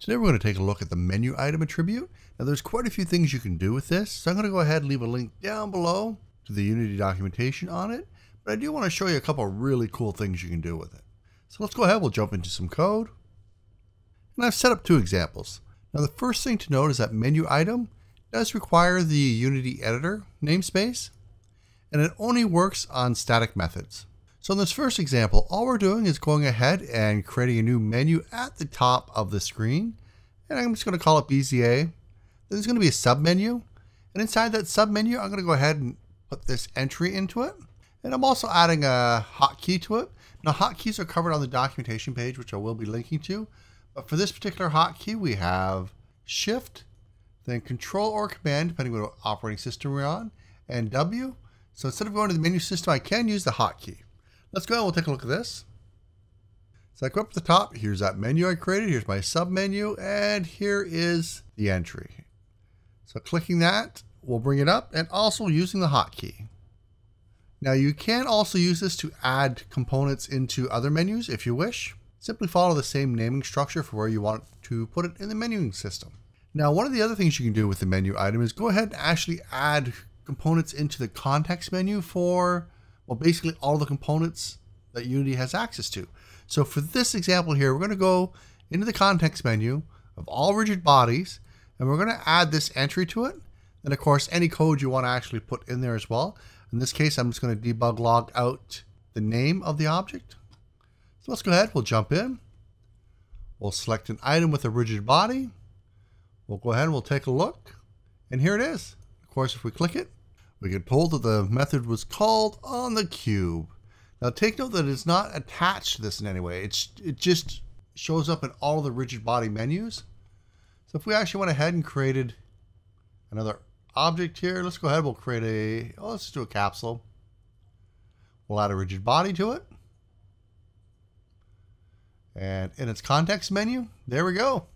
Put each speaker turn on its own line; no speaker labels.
Today we're going to take a look at the menu item attribute. Now there's quite a few things you can do with this, so I'm going to go ahead and leave a link down below to the Unity documentation on it, but I do want to show you a couple really cool things you can do with it. So let's go ahead, we'll jump into some code. And I've set up two examples. Now the first thing to note is that menu item does require the Unity editor namespace, and it only works on static methods. So in this first example, all we're doing is going ahead and creating a new menu at the top of the screen. And I'm just going to call it BZA. There's going to be a submenu. And inside that submenu, I'm going to go ahead and put this entry into it. And I'm also adding a hotkey to it. Now hotkeys are covered on the documentation page, which I will be linking to. But for this particular hotkey, we have Shift, then Control or Command, depending on what operating system we're on, and W. So instead of going to the menu system, I can use the hotkey. Let's go and we'll take a look at this. So I go up to the top, here's that menu I created, here's my sub menu, and here is the entry. So clicking that will bring it up and also using the hotkey. Now you can also use this to add components into other menus if you wish. Simply follow the same naming structure for where you want to put it in the menuing system. Now one of the other things you can do with the menu item is go ahead and actually add components into the context menu for well, basically all the components that Unity has access to. So for this example here, we're going to go into the context menu of all rigid bodies, and we're going to add this entry to it. And of course, any code you want to actually put in there as well. In this case, I'm just going to debug log out the name of the object. So let's go ahead, we'll jump in. We'll select an item with a rigid body. We'll go ahead and we'll take a look. And here it is. Of course, if we click it, we get told that the method was called on the cube. Now take note that it's not attached to this in any way. It's, it just shows up in all the rigid body menus. So if we actually went ahead and created another object here, let's go ahead, we'll create a, oh, let's do a capsule. We'll add a rigid body to it. And in its context menu, there we go.